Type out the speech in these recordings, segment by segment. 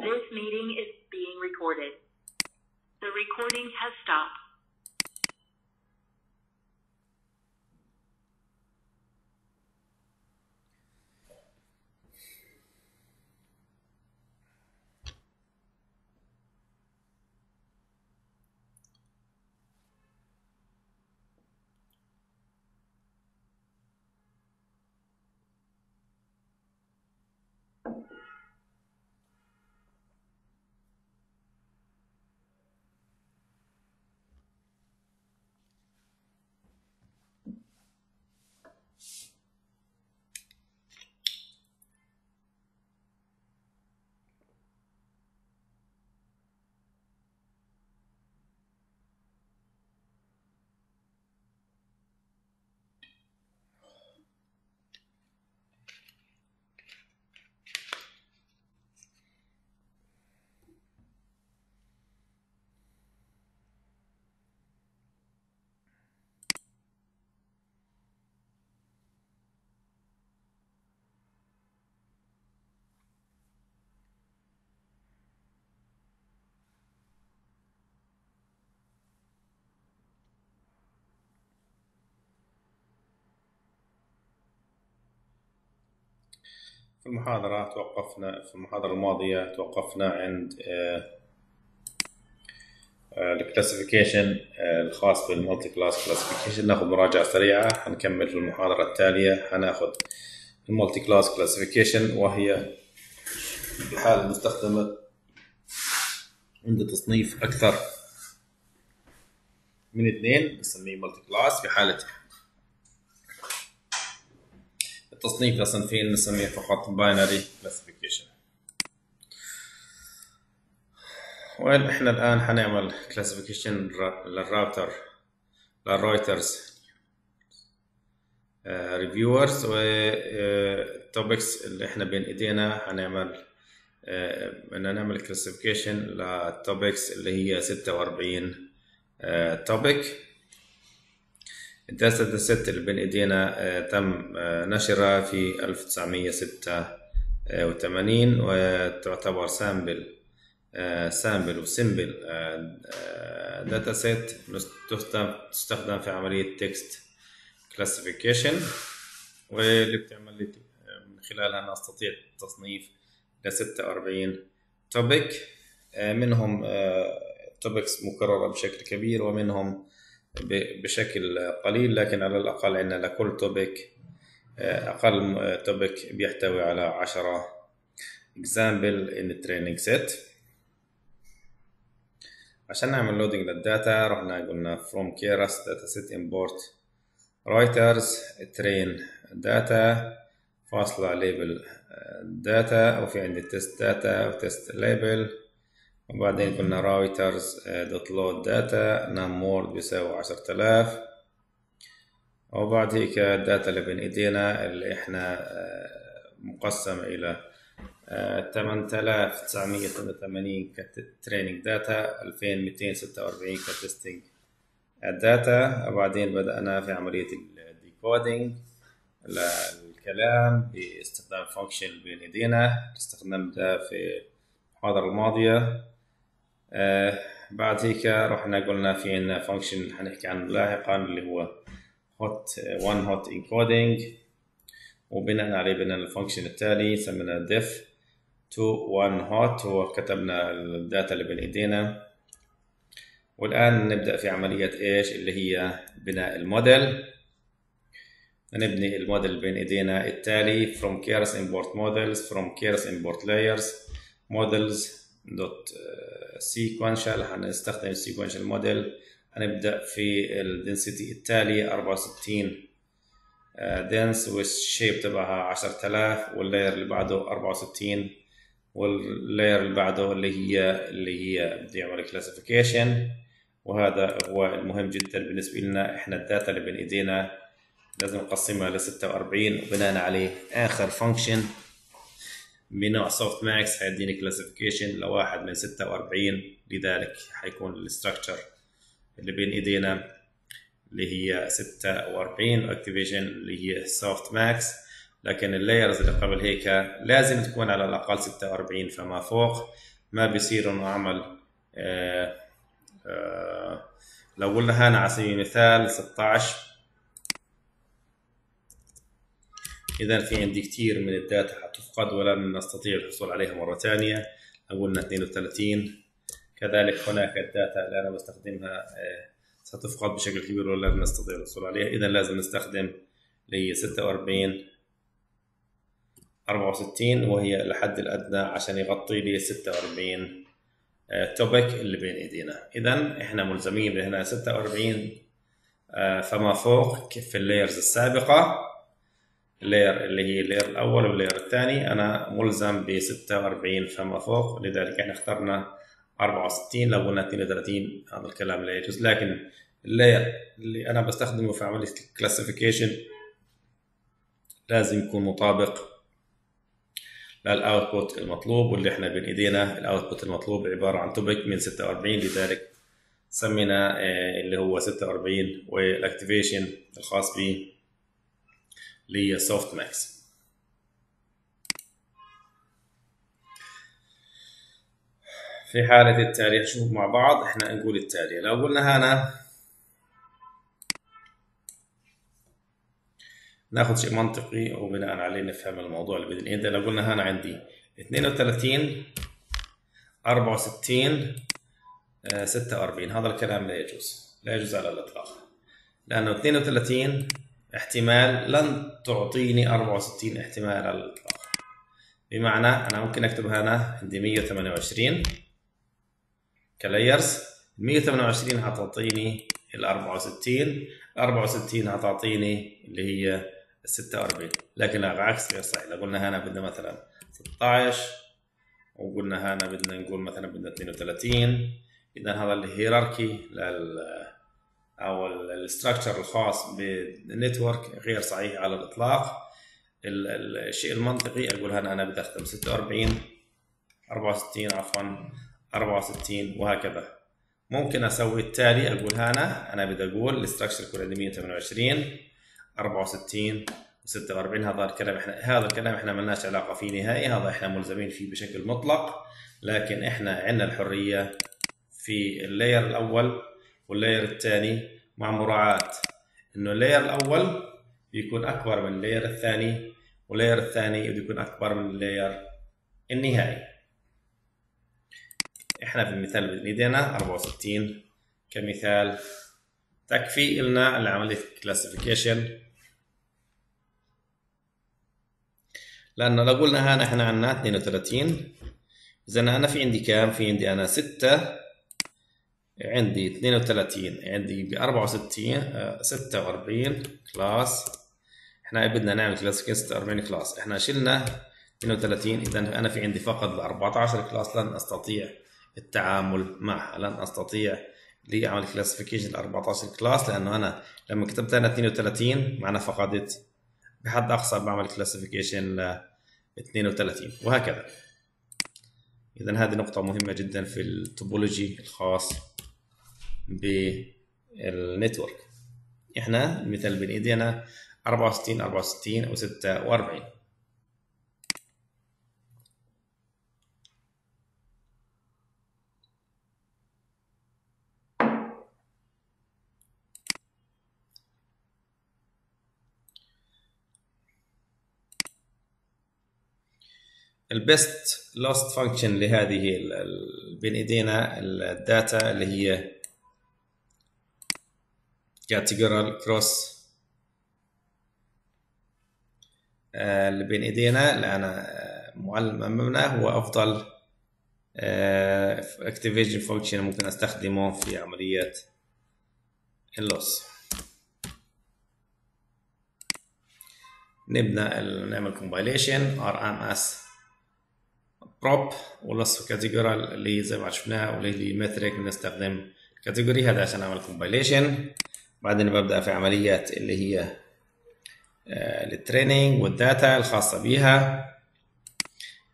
This meeting is being recorded. The recording has stopped. في المحاضرة توقفنا في المحاضرة الماضية توقفنا عند ال classification الخاص بال multi-class classification ناخذ مراجعة سريعة حنكمل في المحاضرة التالية. حناخذ ال multi-class classification وهي الحالة المستخدمة عند تصنيف أكثر من اثنين نسميه multi-class في حالة التصنيف لصنفين نسميه فقط binary classification وين إحنا الآن حنعمل classification للراوتر للرويترز؟ reviews وال topics اللي إحنا بين إيدينا حنعمل بدنا نعمل classification لل topics اللي هي 46 topic ال data set اللي بين إيدينا تم نشرها في 1986 وتعتبر sample sample و simple data set تستخدم في عملية text classification واللي بتعمل لي من خلالها نستطيع تصنيف ل 46 topic منهم topics مكررة بشكل كبير ومنهم بشكل قليل لكن على الأقل عندنا لكل topic أقل topic بيحتوي على 10 example in the training set. عشان نعمل loading لل data رحنا قلنا from keras datasets import reuters train data فاصلة label data وفي عندي test data و test label. وبعدين قلنا reuters dot load data num word بيساوي عشرة آلاف. وبعد هيك ال data اللي بين إيدينا اللي إحنا مقسم إلى ثمانية آلاف تسعمية وثمانين ك training data ألفين ميتين ستة وأربعين ك testing ال data وبعدين بدأنا في عملية ال decoding للكلام باستخدام function بين إيدينا استخدمتها في المحاضرة الماضية. آه بعد هيك رحنا قلنا في عندنا function حنحكي عنه لاحقا اللي هو hot one hot encoding. وبناء عليه بنينا ال function التالي سمينا def to one hot وكتبنا ال data اللي بين إيدينا. والآن نبدأ في عملية إيش؟ اللي هي بناء الموديل. نبني الموديل بين إيدينا التالي from keras import models from keras import layers models dot sequential هنستخدم ال sequential model هنبدأ في ال density التالي 64 dense وال shape تبعها 10000 وال layer اللي بعده 64 وال layer اللي بعده اللي هي اللي هي بده يعمل classification وهذا هو المهم جدا بالنسبة لنا. إحنا ال data اللي بين إيدينا لازم نقسمها ل 46 وبناء عليه آخر function بنوع softmax هيديني classification لواحد من 46 لذلك حيكون ال structure اللي بين إيدينا اللي هي 46 و activation اللي هي softmax لكن ال layers اللي قبل هيك لازم تكون على الأقل 46 فما فوق. ما بيصير إنه اعمل آه آه لو قلنا هنا على سبيل المثال 16 إذا في عندي كثير من ال data حتفقد ولن نستطيع الحصول عليها مرة ثانية. قلنا 32 كذلك هناك ال data اللي أنا بستخدمها آه ستفقد بشكل كبير ولن نستطيع الحصول عليها. إذا لازم نستخدم اللي هي 46 64 وهي الحد الأدنى عشان يغطي لي 46 topic اللي بين إيدينا. إذا إحنا ملزمين بهنا 46 فما فوق في ال layers السابقة. ال layer اللي هي ال layer الأول وال layer الثاني. أنا ملزم ب 46 فما فوق لذلك إحنا اخترنا 64 لو قلنا 32 هذا الكلام لا يجوز. لكن ال layer اللي أنا بستخدمه في عملية ال classification لازم يكون مطابق لل output المطلوب واللي إحنا بين إيدينا. ال output المطلوب عبارة عن topic من 46 لذلك سمينا اللي هو 46 وال activation الخاص به اللي هي softmax في حالة التالي نشوف مع بعض إحنا نقول التالي. لو قلنا هنا ناخذ شيء منطقي وبناء عليه نفهم الموضوع اللي بدنا اياه لو قلنا هنا عندي 32 64 46 هذا الكلام لا يجوز لا يجوز على الإطلاق. لأنه 32 احتمال لن تعطيني 64 احتمال على الإطلاق. بمعنى أنا ممكن أكتب هنا عندي 128 كلايرز 128 حتعطيني ال 64 64 حتعطيني اللي هي 46 لكن العكس غير صحيح. لو قلنا هنا بدنا مثلا 16 وقلنا هنا بدنا نقول مثلا بدنا 32 اذا هذا ال hierarchy لل أو ال structure الخاص بال network غير صحيح على الإطلاق. الشيء المنطقي أقول هنا أنا بدي أختم 46 64 عفوا 64 وهكذا. ممكن أسوي التالي أقول هنا أنا بدي أقول ال structure عندي 128 64 46 هذا الكلام إحنا هذا الكلام إحنا ما لناش علاقة فيه نهائي. هذا إحنا ملزمين فيه بشكل مطلق. لكن إحنا عندنا الحرية في ال layer الأول. وال layer الثاني مع مراعاة. إنه ال layer الأول بيكون أكبر من ال layer الثاني وال layer الثاني بيكون أكبر من ال layer النهائي. إحنا في المثال بين ايدينا 64 كمثال تكفي لنا لعمليه classification لأنه لو قلنا هنا إحنا عندنا 32 اذا أنا في عندي كام؟ في عندي أنا 6 عندي 32 عندي ب 64 46 class إحنا بدنا نعمل classification 46 class إحنا شلنا 32 اذا أنا في عندي فقط 14 class لن أستطيع التعامل معها لن أستطيع لي اعمل classification 14 class لأنه أنا لما كتبت أنا 32 معناها فقدت بحد أقصى بعمل classification ل 32 وهكذا. اذا هذه نقطة مهمة جدا في ال topology الخاص. بال network. إحنا المثال بين ايدينا 64 64 و 46 ال best loss function لهذه بين إيدينا ال data اللي هي categorical cross اللي بين إيدينا اللي أنا معلم أمامنا هو أفضل activation function ممكن أستخدمه في عملية ال loss. نبدأ نعمل compilation RMSprop و loss categorical اللي زي ما شفناها واللي هي metric بنستخدم category هذا عشان اعمل compilation بعدين ببدأ في عمليات اللي هي ال training وال data الخاصة بها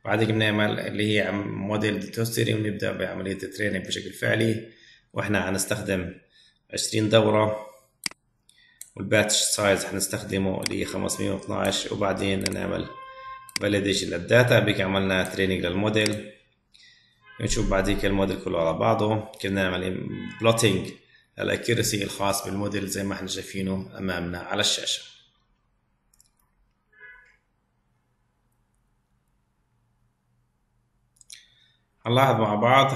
بعد كده بنعمل اللي هي model dot history ونبدا بعملية ال training بشكل فعلي وإحنا هنستخدم 20 دورة. وال batch size حنستخدمه اللي هي 512 وبعدين نعمل validation لل data هيك عملنا training لل model نشوف بعديك الموديل كله على بعضه. كيف نعمل plotting ال accuracy الخاص بالموديل زي ما إحنا شايفينه أمامنا على الشاشة. هنلاحظ مع بعض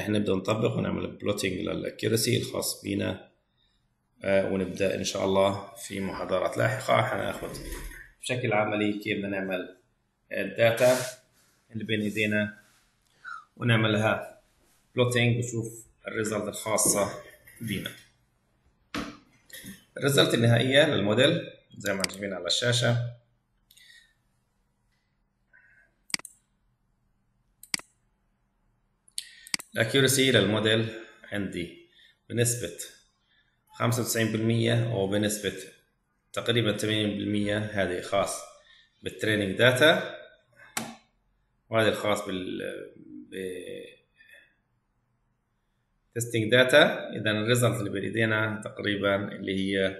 حنبدا نطبق ونعمل plotting لل accuracy الخاص بينا آه، ونبدأ إن شاء الله في محاضرات لاحقة. حناخد بشكل عملي كيف بدنا نعمل ال data اللي بين إيدينا ونعملها plotting ونشوف ال result الخاصة. بينا ال result النهائية للموديل زي ما شايفين على الشاشة. ال accuracy لل model عندي بنسبة 95% أو بنسبة تقريبا 80% هذه خاص بال training data وهذا الخاص بال testing data اذا ال result اللي بايدينا تقريبا اللي هي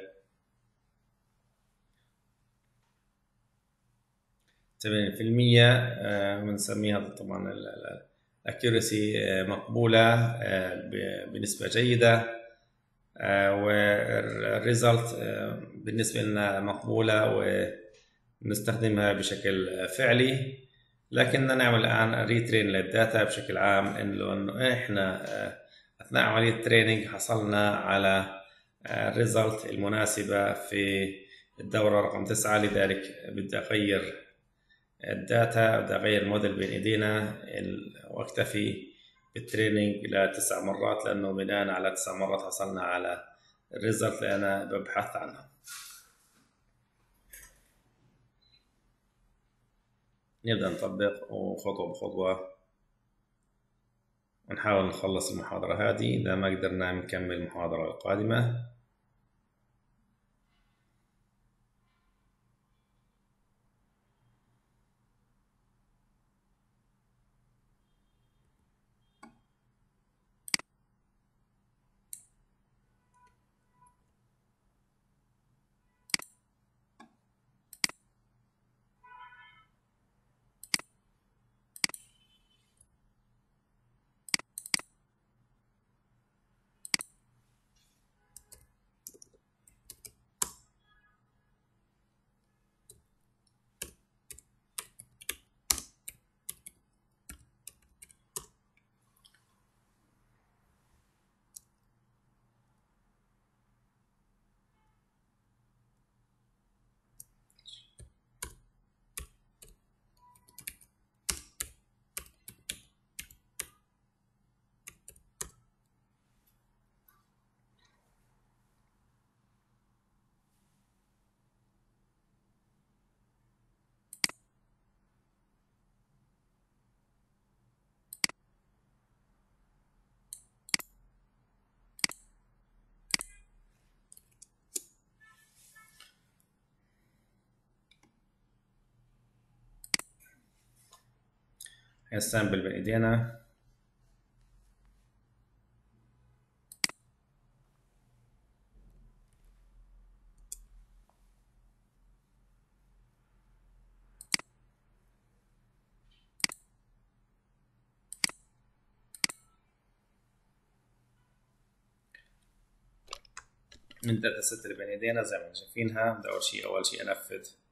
80% بنسميها طبعا ال accuracy مقبولة آه، بنسبة جيدة آه، وال result آه، بالنسبة لنا مقبولة ونستخدمها بشكل فعلي. لكننا نعمل الآن retrain لل data بشكل عام إنه إحنا أثناء عملية ال training حصلنا على ال result المناسبة في الدورة رقم تسعة. لذلك بدي أغير ال data بدي أغير الموديل بين إيدينا. واكتفي بال training إلى تسع مرات لأنه بناء على تسع مرات حصلنا على ال result اللي أنا ببحث عنها. نبدأ نطبق وخطوة بخطوة. ونحاول نخلص المحاضرة هذه. إذا ما قدرنا نكمل المحاضرة القادمة ال sample بين ايدينا من data set اللي بين إيدينا زي ما شايفينها أول شيء أول شيء أنفذ.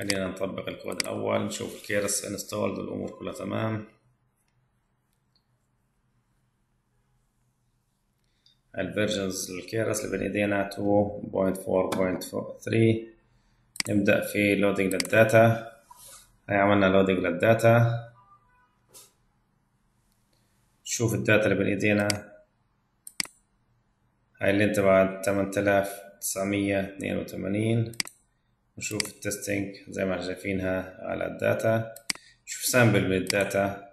خلينا نطبق الكود الأول. نشوف ال Keras installed والأمور كلها تمام. ال versions لل Keras اللي بين ايدينا 2.4.3 نبدأ في loading لل data. هاي عملنا loading لل data. شوف ال data اللي بين ايدينا هاي اللي انت بعد 8982 نشوف ال testing زي ما شايفينها على ال data. نشوف sample من ال data.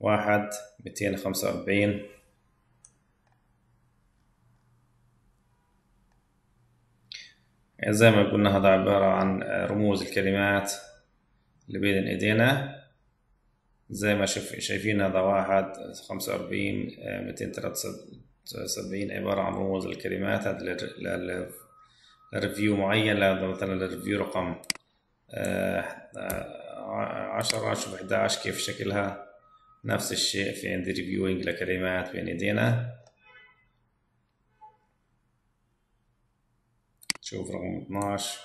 واحد ميتين خمسة وأربعين. زي ما قلنا هذا عبارة عن رموز الكلمات اللي بين إيدينا. زي ما شوف شايفين هذا واحد خمسة وأربعين ميتين سبعين عبارة عن رموز الكلمات. هذا ل review معين مثلا ال review رقم آه، عشرة شوف 11 كيف شكلها؟ نفس الشيء في عندي reviewing لكلمات بين ايدينا شوف رقم 12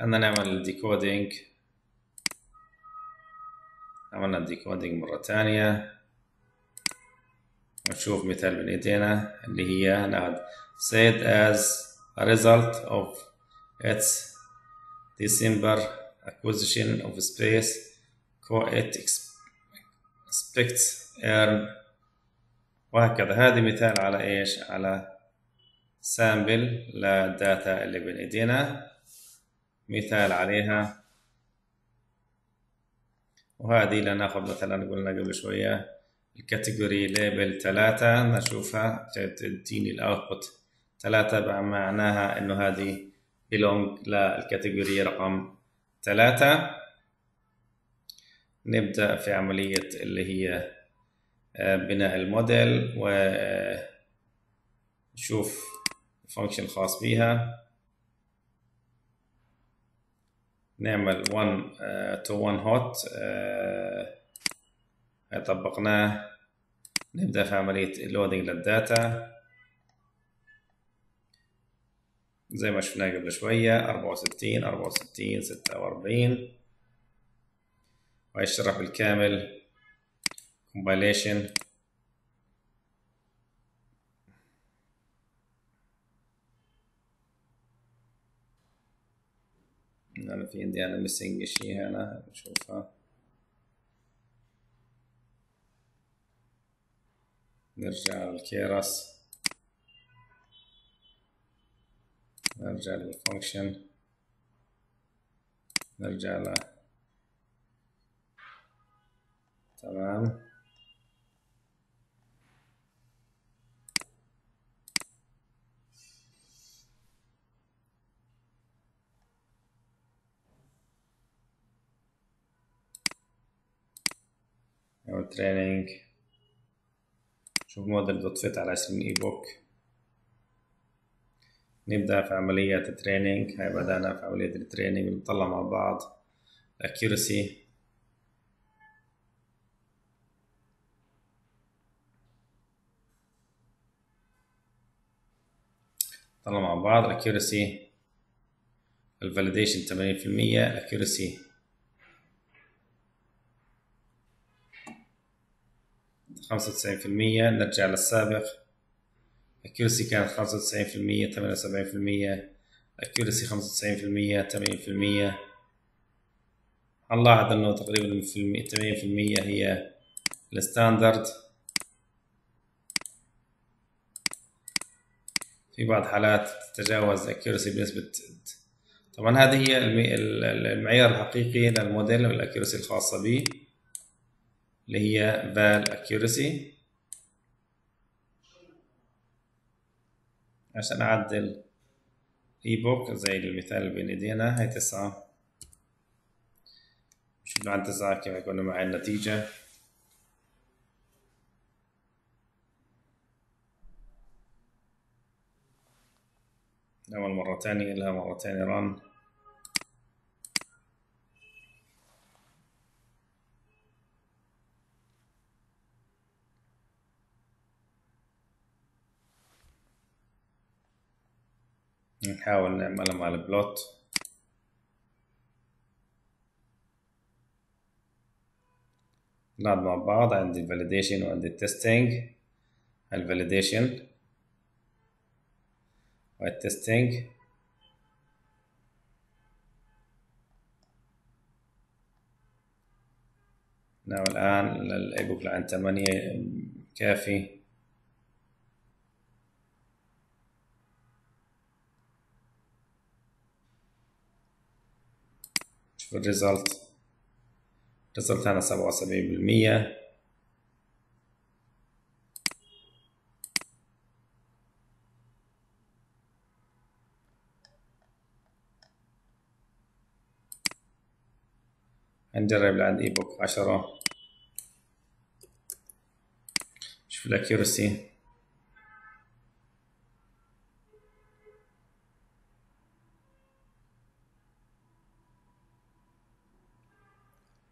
أنا نعمل ال decoding عملنا ال decoding مرة ثانية. نشوف مثال بين إيدينا اللي هي ناخد said as a result of its December acquisition of space co it expects earn وهكذا. هذه مثال على إيش؟ على sample لل data اللي بين إيدينا. مثال عليها. وهذه لناخذ مثلا قلنا قبل شوية ال category label ثلاثة نشوفها. تديني ال output. ثلاثة معناها إنه هذه belong لل category رقم ثلاثة. نبدأ في عملية اللي هي آه، بناء الموديل ونشوف ال function الخاص بها نعمل one hot طبقناه. نبدأ في عملية ال loading لل data. زي ما شفنا قبل شوية أربعة وستين أربعة وستين ستة وأربعين. وهيشرح بالكامل. Compilation. أنا في عندي أنا missing شي هنا نشوفها. نرجع للكيرس نرجع للفانكشن. نرجع له تمام. أو تريننج شوف موديل دوت فيت على اسم اي بوك نبدأ في عملية ال training هاي بدأنا في عملية ال training نطلع مع بعض. Accuracy. نطلع مع بعض. Accuracy. ال validation 80% accuracy. خمسة وتسعين في المية نرجع للسابق. Accuracy كانت خمسة وتسعين في المية ثمانية وسبعين في المية. Accuracy خمسة في المية في المية. هنلاحظ إنه تقريبا ثمانين في المية هي ال standard. في بعض حالات تتجاوز accuracy بنسبة طبعا هذه هي المعيار الحقيقي لل model وال accuracy الخاصة به اللي هي val accuracy. عشان أعدل اي بوك زي المثال اللي بين إيدينا هي تسعة. شوف عن تسعة كيف يكون معي النتيجة. نعمل مرة تانية لها مرة تانية رن. نحاول نعملها مع البلوت. نلعب مع بعض عندي الفاليديشن وعندي التستنج الفاليديشن والتستنج نعم الآن الإيبوك لعند ثمانية كافي. شوف ال result result هنا سبعة وسبعين بالمية. هنجرب لعند epoch عشرة. شوف ال accuracy.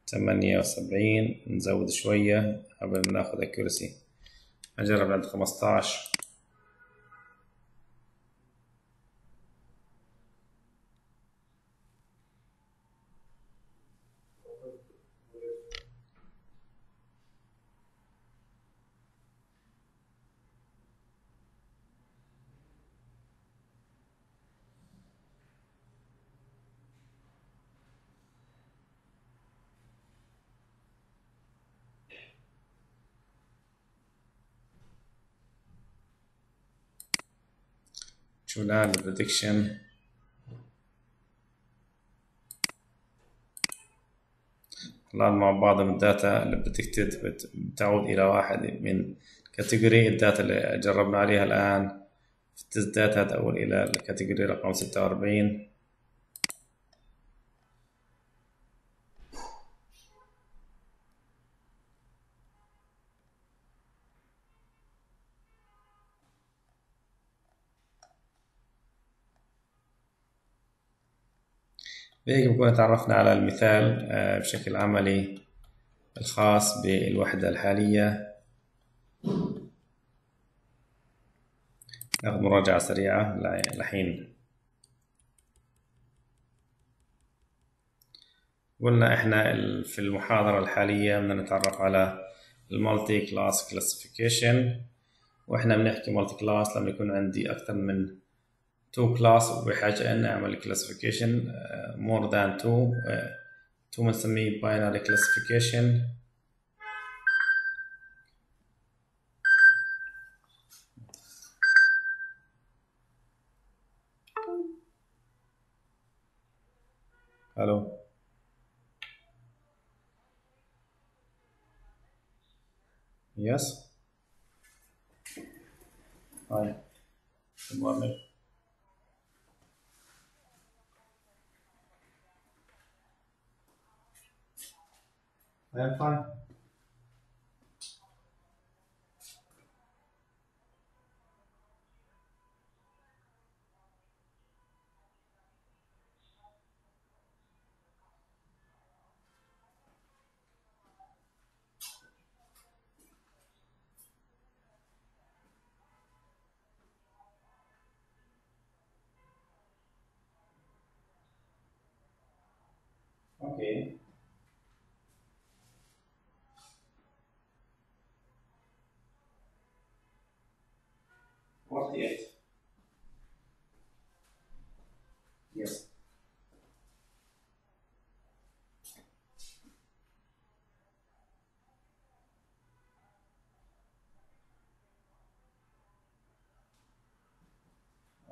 ثمانية وسبعين نزود شوية قبل ما ناخذ اكيورسي أجرب عند خمسطاش الآن ال prediction الآن مع بعض من ال data اللي predicted بتعود إلى واحد من category ال data اللي جربنا عليها الآن. في ال test data تحول إلى ال category رقم ستة وأربعين. بهيك بكون تعرفنا على المثال آه، بشكل عملي الخاص بالوحدة الحالية. ناخذ مراجعة سريعة لحين. قلنا إحنا في المحاضرة الحالية بدنا نتعرف على ال multi-class classification وإحنا بنحكي multi-class لما يكون عندي أكثر من two class وبحاجة ان اعمل classification more than two two بنسميه binary classification ألو Yes. Hi. Good I have fun. Okay. Forty-eight. Yes.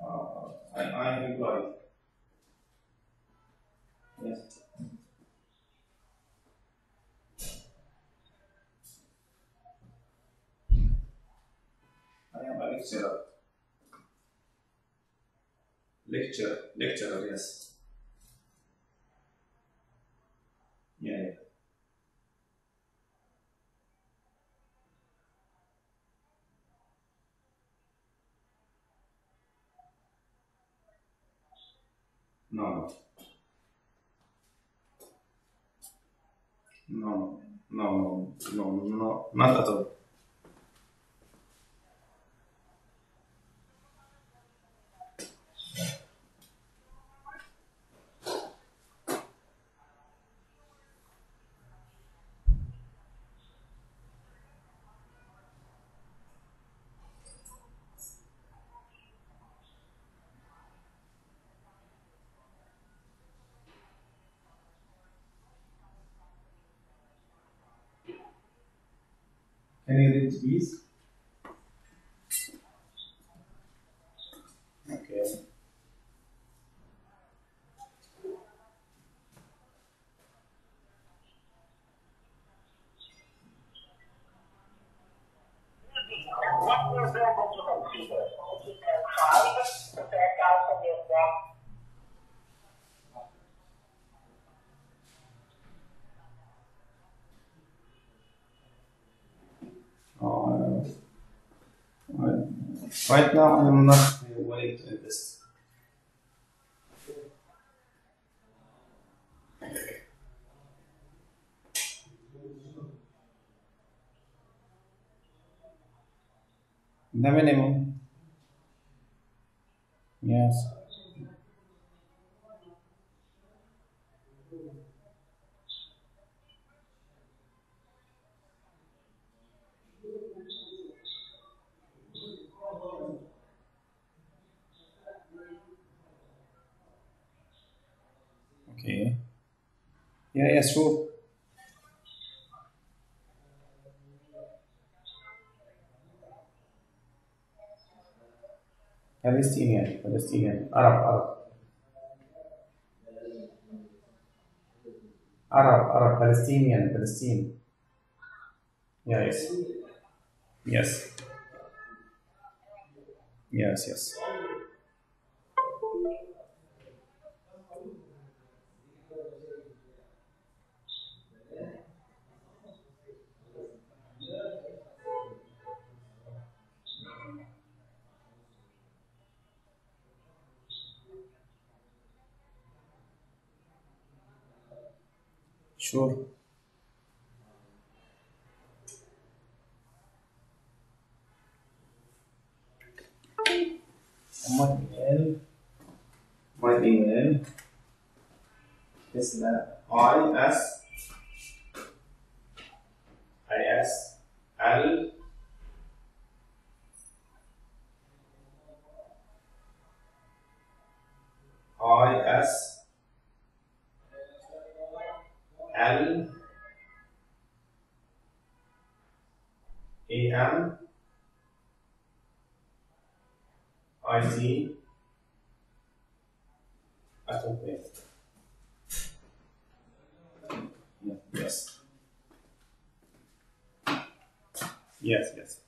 Uh, I, I employed. Lecture, lecturer, yes. Yeah, yeah. No, no, no, no, no, no, not at all. Can you? Right now I'm not willing to invest. The minimum. Yes. Okay. Yeah. Palestinian, Palestinian, Arab, Arab. Arab, Arab, Palestinian, Palestine. Yes. Yes. Yes, yes. Sure. My email, my email is devagarzinho, mas completa. Yes. Yes, yes.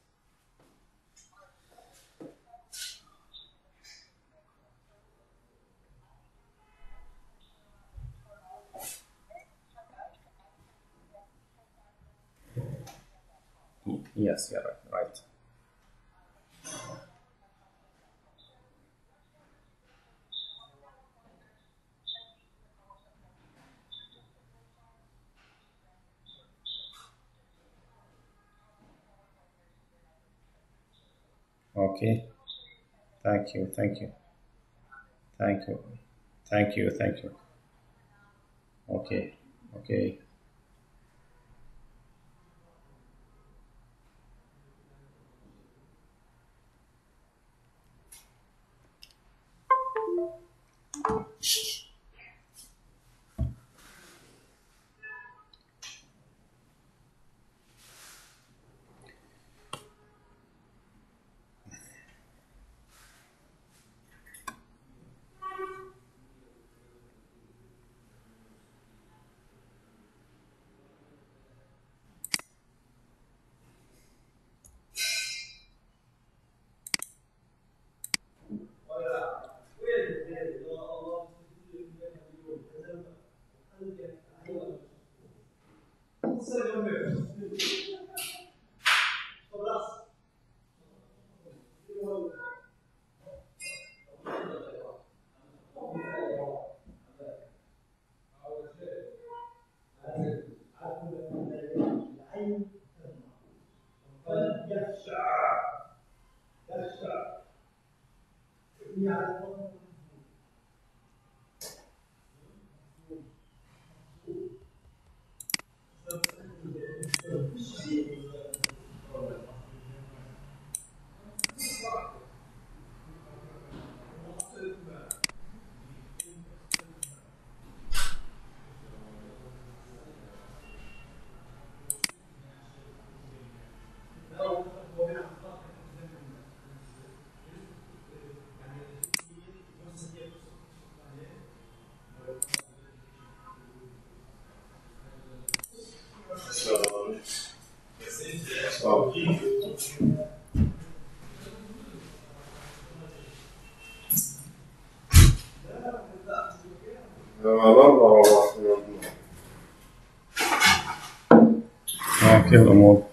Yes, you're right. Okay. Thank you. Thank you. Thank you. Thank you. Thank you. Okay. Okay. آه، كيف けれども、